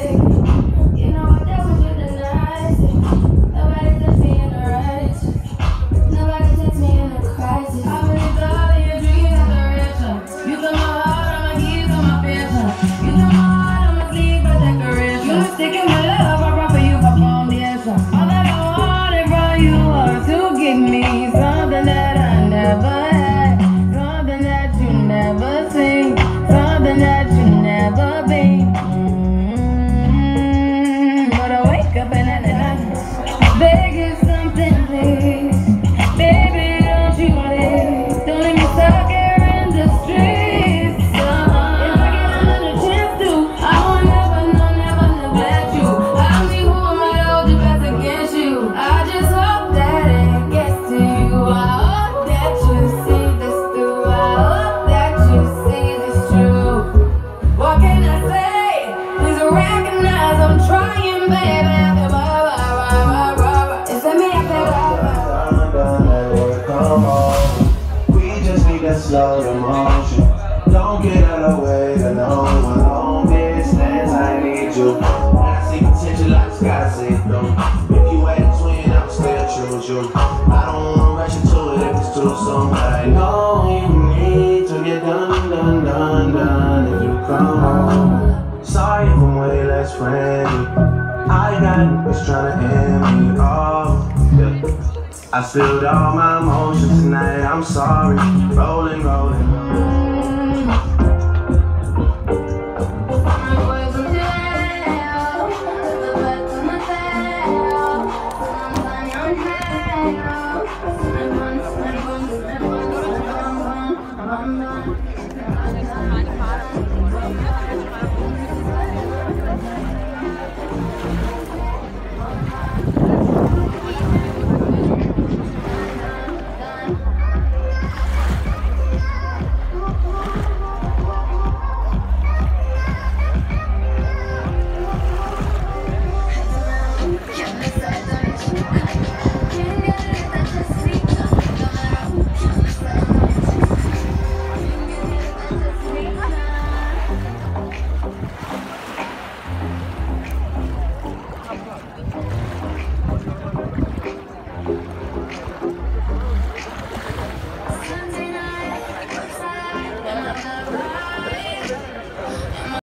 Bye. Choose you. I don't wanna rush into it if it's too soon, but I know you need to get done, done, done, done if you come home. Sorry if I'm way less friendly. I got what's trying to end me off. Yeah. I spilled all my emotions tonight, I'm sorry. Rolling, rolling.